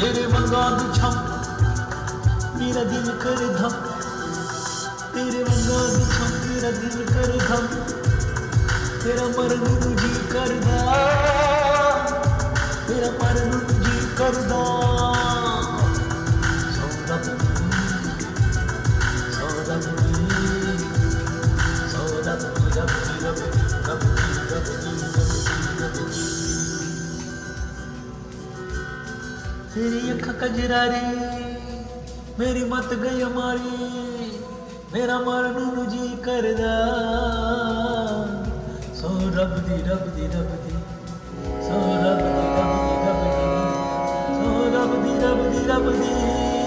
तेरे मंगाद छम मेरा दिल कर धम। तेरे मंगाद छम मेरा दिल कर धम। तेरा मरण जी कर दा तेरा मरण जी कर दा ਤੇਰੀ ਅੱਖ ਕਜਰਾਰੀ, ਮੇਰੀ ਮਤ ਗਈ ਮਾਰੀ, ਮੇਰਾ ਮਰਨ ਨੂੰ ਜੀ ਕਰਦਾ। ਸੋ ਰੱਬ ਦੀ ਰੱਬ ਦੀ ਰੱਬ ਦੀ, ਸੋ ਰੱਬ ਦੀ ਰੱਬ ਦੀ ਰੱਬ ਦੀ, ਸੋ ਰੱਬ ਦੀ ਰੱਬ ਦੀ ਰੱਬ ਦੀ।